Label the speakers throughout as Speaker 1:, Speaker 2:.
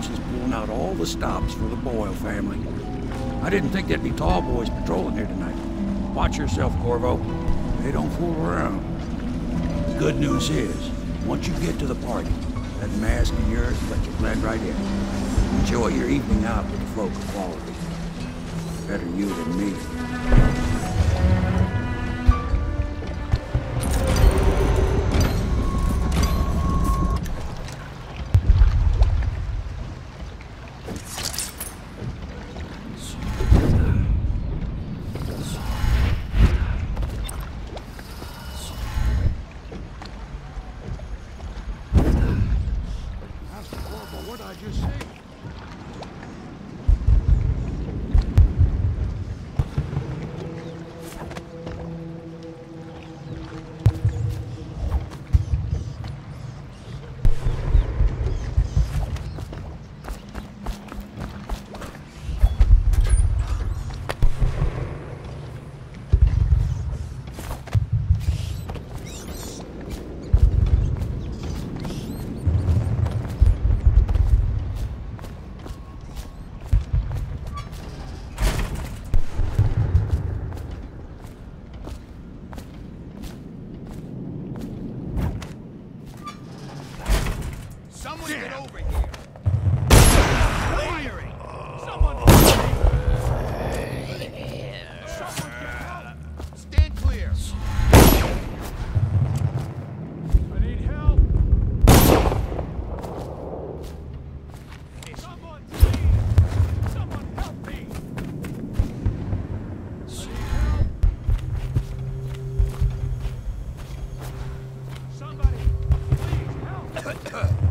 Speaker 1: is pulling out all the stops for the Boyle family. I didn't think there'd be tall boys patrolling here tonight. Watch yourself, Corvo. They don't fool around. The good news is, once you get to the party, that mask of yours will let you blend right in. Enjoy your evening out with the folk of quality. Better you than me.
Speaker 2: Huh.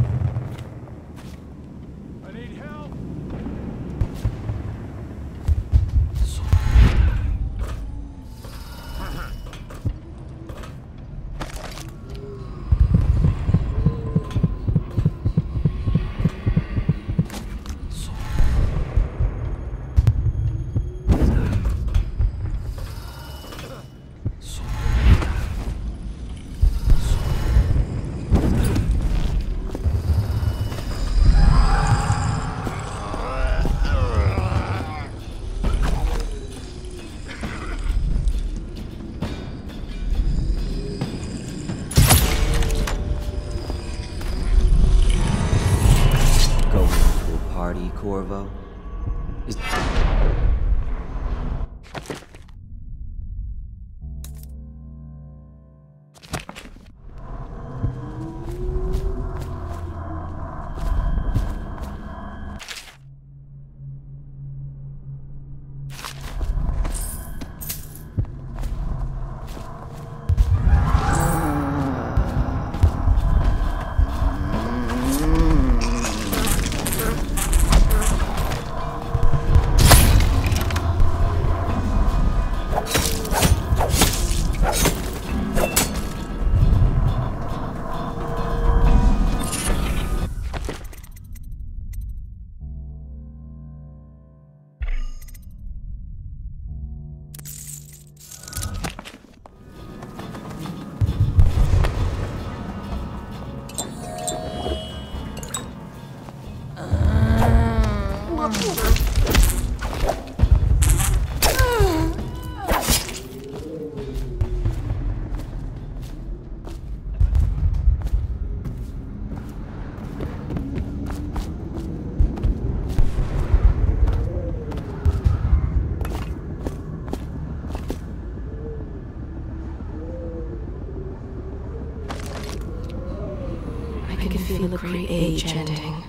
Speaker 2: Ending.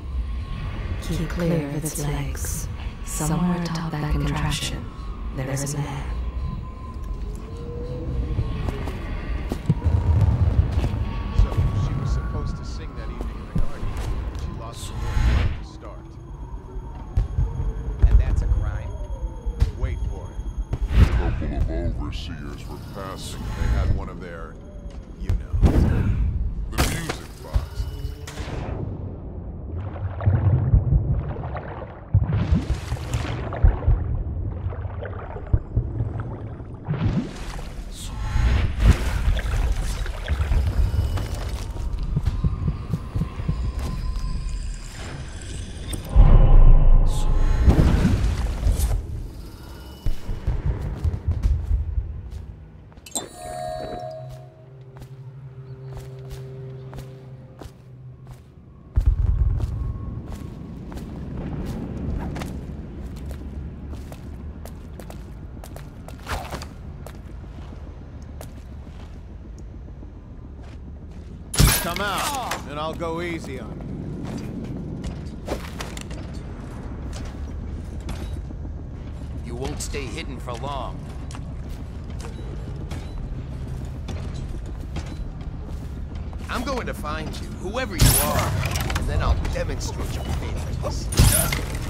Speaker 2: Keep clear of its legs. Somewhere atop that contraption, there is a man.
Speaker 3: Come out, and I'll go easy on you.
Speaker 4: You won't stay hidden for long. I'm going to find you, whoever you are, and then I'll demonstrate your failings.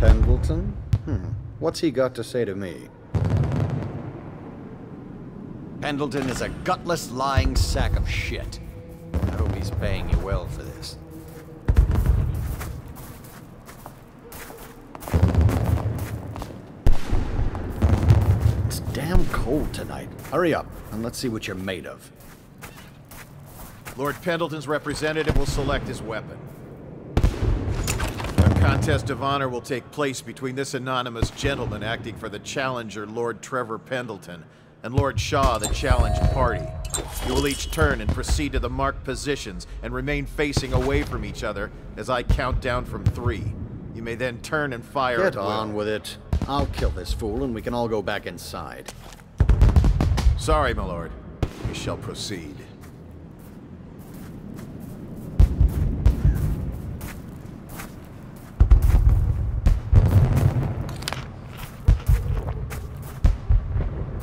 Speaker 5: Pendleton? Hmm. What's he got to say to me?
Speaker 6: Pendleton is a gutless, lying sack of shit. I hope he's paying you well for this. It's damn cold tonight. Hurry up, and let's see what you're made of.
Speaker 3: Lord Pendleton's representative will select his weapon. Contest of honor will take place between this anonymous gentleman acting for the challenger, Lord Trevor Pendleton, and Lord Shaw, the challenged party. You will each turn and proceed to the marked positions and remain facing away from each other as I count down from three. You may then turn and fire
Speaker 6: Get on with it. I'll kill this fool and we can all go back inside.
Speaker 3: Sorry, my lord. We shall proceed.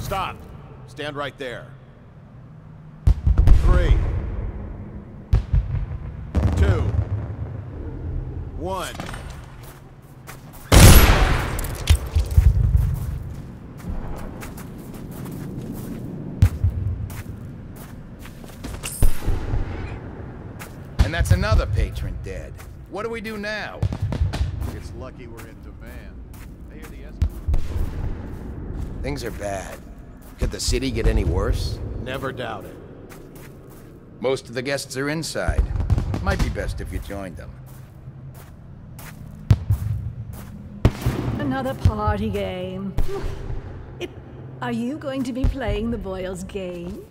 Speaker 3: Stop. Stand right there. Three. Two. One.
Speaker 7: And that's another patron dead. What do we do now?
Speaker 3: It's lucky we're in demand. I hear the
Speaker 7: Things are bad. Could the city get any worse?
Speaker 3: Never doubt it.
Speaker 7: Most of the guests are inside. Might be best if you joined them.
Speaker 8: Another party game. It, are you going to be playing the Boyles game?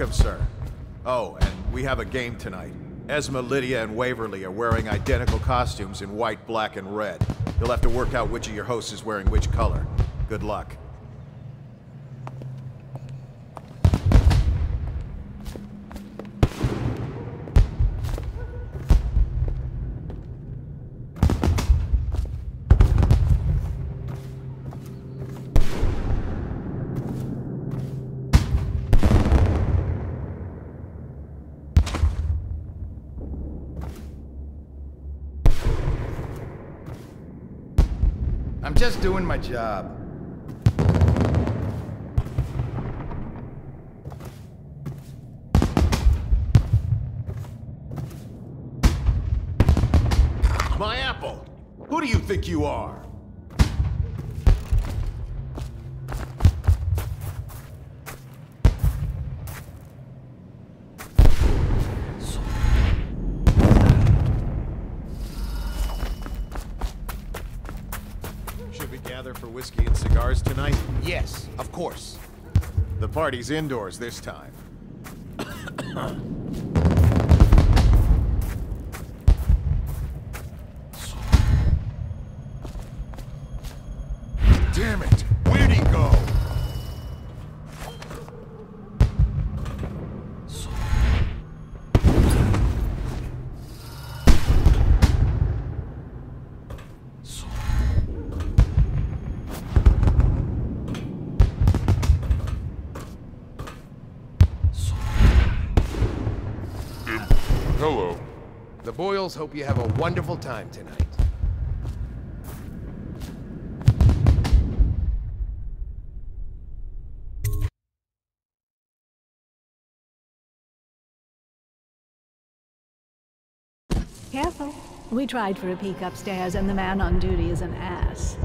Speaker 3: Welcome, sir. Oh, and we have a game tonight. Esma, Lydia, and Waverly are wearing identical costumes in white, black, and red. You'll have to work out which of your hosts is wearing which color. Good luck.
Speaker 7: My job.
Speaker 3: My apple! Who do you think you are?
Speaker 7: Yes, of course.
Speaker 3: The party's indoors this time.
Speaker 7: The hope you have a wonderful time tonight.
Speaker 8: Careful. We tried for a peek upstairs, and the man on duty is an ass.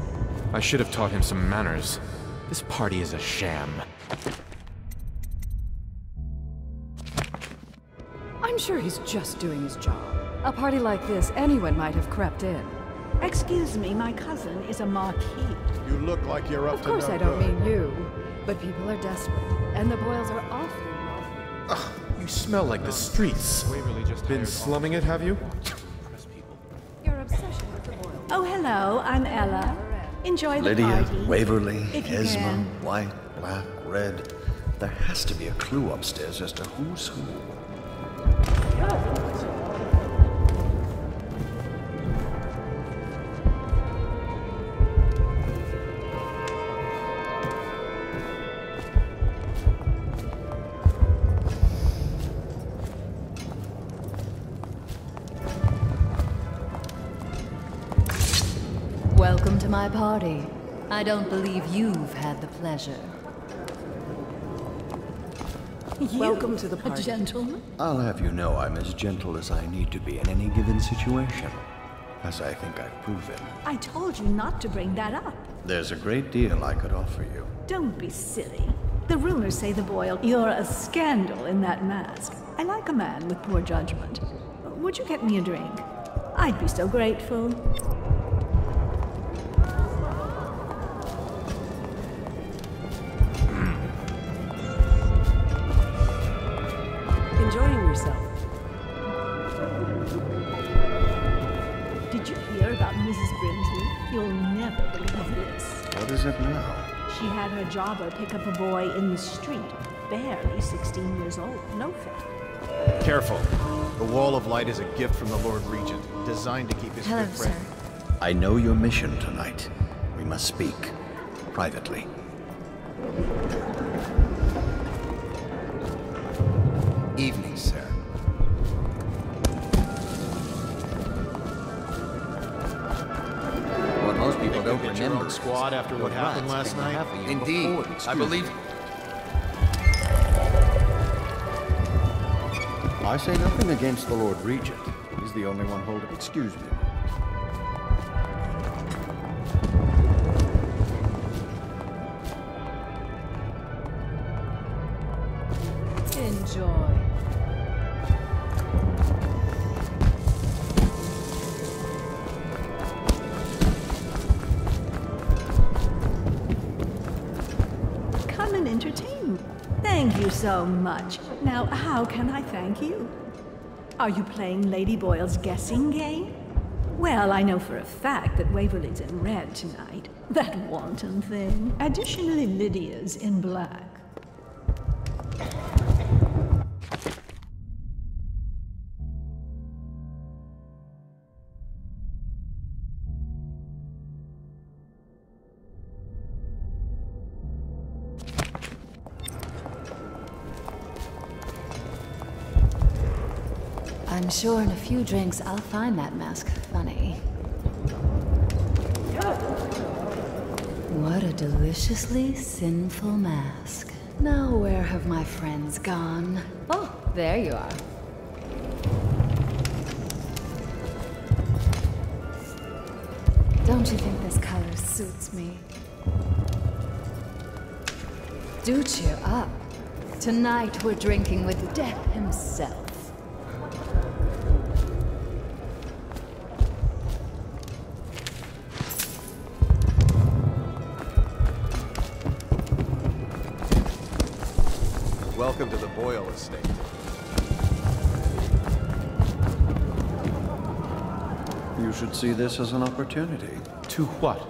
Speaker 9: I should have taught him some manners. This party is a sham.
Speaker 10: I'm sure he's just doing his job. A party like this, anyone might have crept in.
Speaker 8: Excuse me, my cousin is a marquis.
Speaker 3: You look like you're up
Speaker 10: Of
Speaker 3: to
Speaker 10: course
Speaker 3: no
Speaker 10: I don't
Speaker 3: good.
Speaker 10: mean you, but people are desperate, and the Boyles are awfully wealthy.
Speaker 9: You smell like the streets. Waverly just Been slumming it, have you?
Speaker 10: Your obsession with the Boyles.
Speaker 8: Oh, hello, I'm Ella. Enjoy the
Speaker 6: Lydia,
Speaker 8: party.
Speaker 6: Waverly,
Speaker 8: If
Speaker 6: Esma,
Speaker 8: can.
Speaker 6: white, black, red. There has to be a clue upstairs as to who's who.
Speaker 10: Welcome to my party. I don't believe you've had the pleasure.
Speaker 8: Welcome to the party. A gentleman?
Speaker 6: I'll have you know I'm as gentle as I need to be in any given situation. As I think I've proven.
Speaker 8: I told you not to bring that up.
Speaker 6: There's a great deal I could offer you.
Speaker 8: Don't be silly. The rumors say the Boyle, you're a scandal in that mask. I like a man with poor judgment. Would you get me a drink? I'd be so grateful.
Speaker 6: What is it now?
Speaker 8: She had her jobber pick up a boy in the street, barely 16 years old. No fair.
Speaker 3: Careful. The Wall of Light is a gift from the Lord Regent, designed to keep his
Speaker 8: Hello,
Speaker 3: good friend.
Speaker 6: I know your mission tonight. We must speak. Privately.
Speaker 11: Evening, sir. Don't
Speaker 3: Get your
Speaker 11: remember
Speaker 3: own squad after what
Speaker 11: is
Speaker 3: happened last night?
Speaker 11: half a year
Speaker 7: Indeed. I believe.
Speaker 11: me.
Speaker 6: I say nothing against the Lord Regent. He's the only one holding. Excuse me.
Speaker 8: Come and entertain me. Thank you so much. Now, how can I thank you? Are you playing Lady Boyle's guessing game? Well, I know for a fact that Waverly's in red tonight. That wanton thing. Additionally, Lydia's in black.
Speaker 10: Sure in a few drinks I'll find that mask funny. What a deliciously sinful mask. Now where have my friends gone? Oh, there you are. Don't you think this color suits me? Do cheer up. Tonight we're drinking with Death himself.
Speaker 3: Welcome to the Boyle Estate.
Speaker 6: You should see this as an opportunity.
Speaker 9: To what?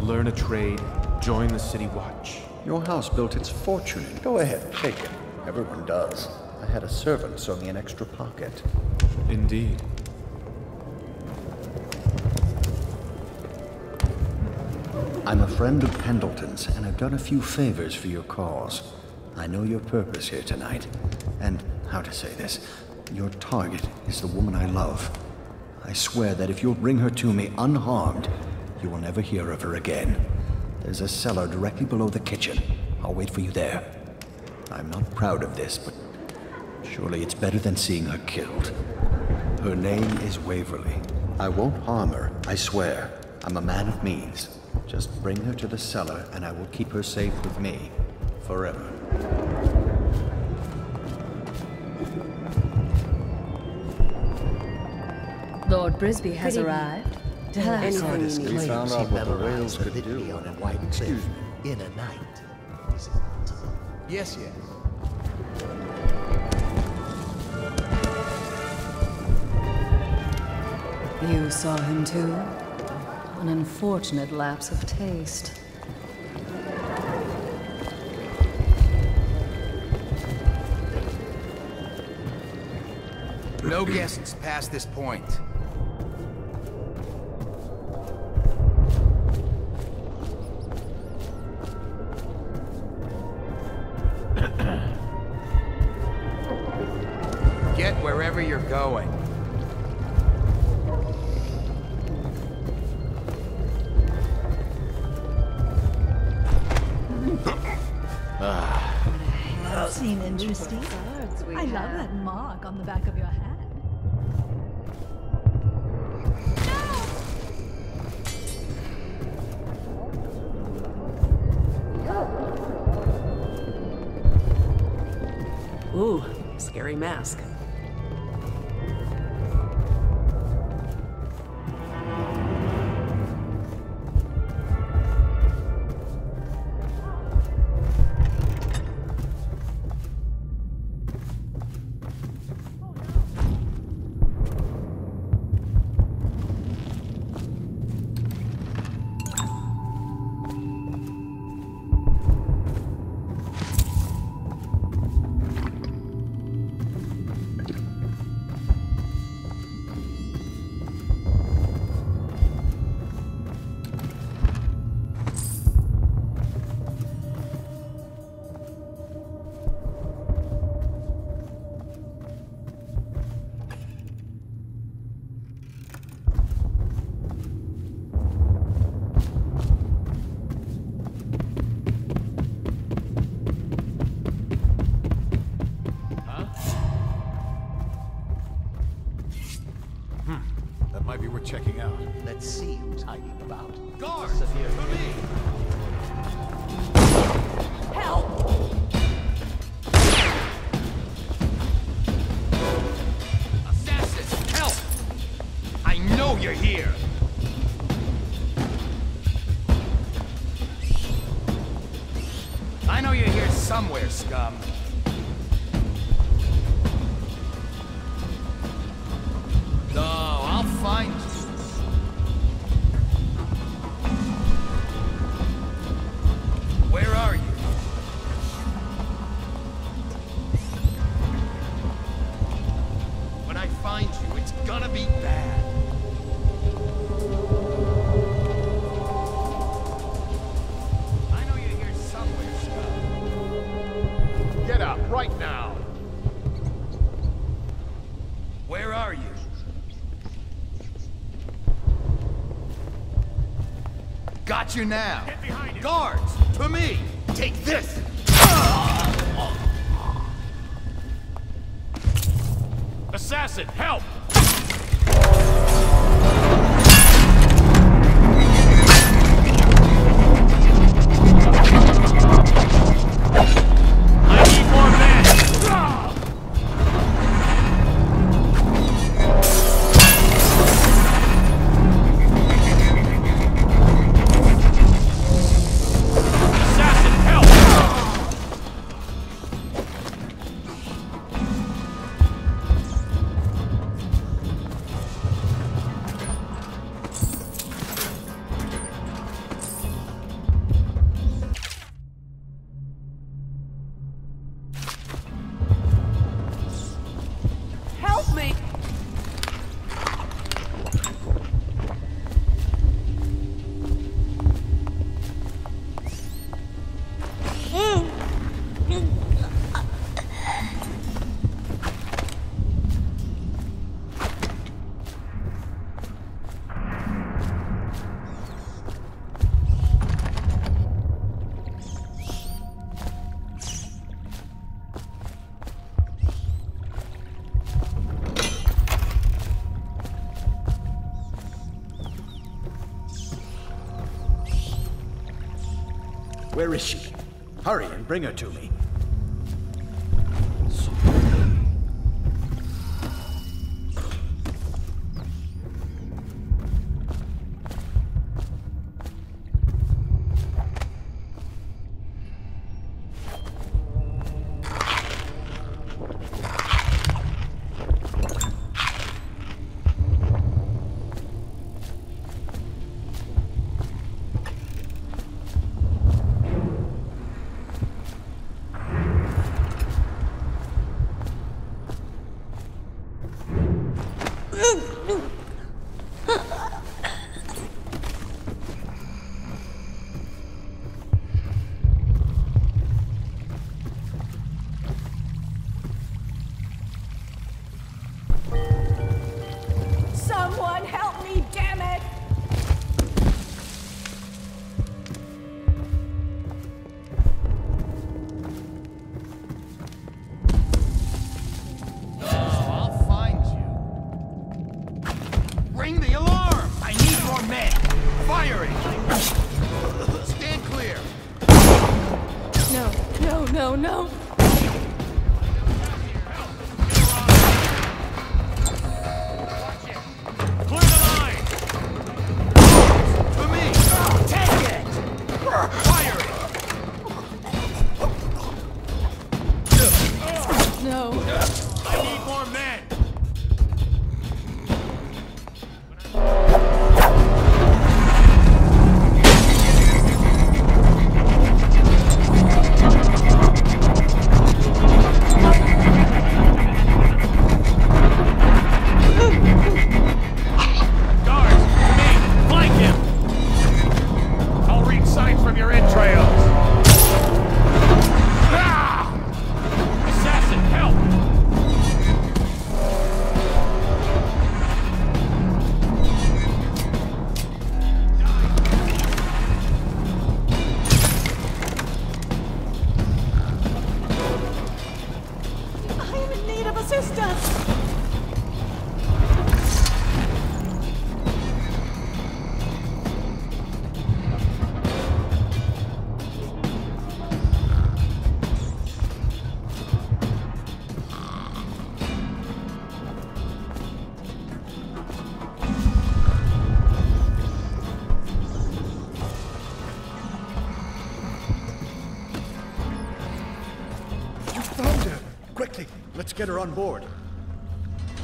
Speaker 9: Learn a trade, join the City Watch.
Speaker 6: Your house built its fortune. Go ahead, take it. Everyone does. I had a servant sew me an extra pocket.
Speaker 9: Indeed.
Speaker 6: I'm a friend of Pendleton's, and I've done a few favors for your cause. I know your purpose here tonight, and how to say this, your target is the woman I love. I swear that if you'll bring her to me unharmed, you will never hear of her again. There's a cellar directly below the kitchen. I'll wait for you there. I'm not proud of this, but surely it's better than seeing her killed. Her name is Waverly. I won't harm her, I swear. I'm a man of means. Just bring her to the cellar, and I will keep her safe with me. Forever.
Speaker 10: Lord Brisby has
Speaker 12: Good evening.
Speaker 10: arrived.
Speaker 12: Hello,
Speaker 10: Hello,
Speaker 12: sir.
Speaker 10: sir.
Speaker 6: We found out what the whales could do on a white cliff.
Speaker 7: in a night. Yes, yes.
Speaker 13: You saw him too? An unfortunate lapse of taste.
Speaker 7: No guests past this point. Get wherever you're going.
Speaker 8: That seemed interesting. I love that mark on the back of your hand.
Speaker 12: Mask.
Speaker 3: Out.
Speaker 7: Let's see who's hiding about. Guards! Assassins, help! I know you're here! I know you're here somewhere, scum. You
Speaker 14: now.
Speaker 7: Guards, to me. Take this.
Speaker 15: Assassin, help!
Speaker 6: Where is she? Hurry and bring her to me. Quickly, let's get her on board.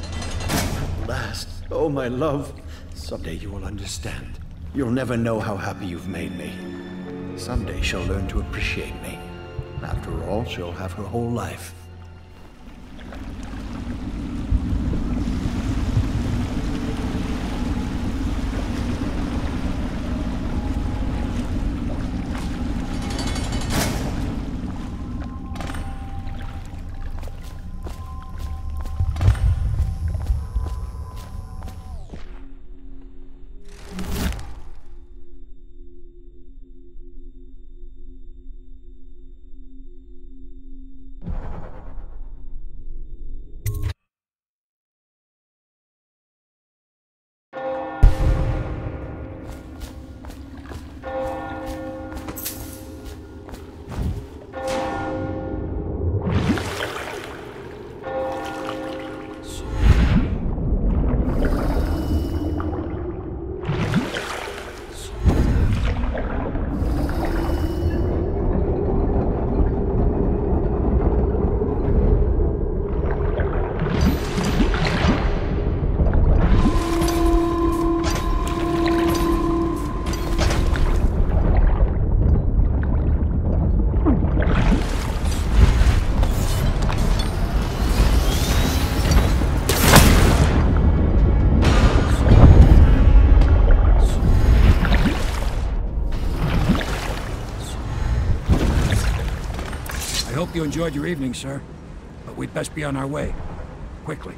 Speaker 6: At last. Oh, my love. Someday you will understand. You'll never know how happy you've made me. Someday she'll learn to appreciate me. After all, she'll have her whole life.
Speaker 1: Hope you enjoyed your evening, sir. But we'd best be on our way. Quickly.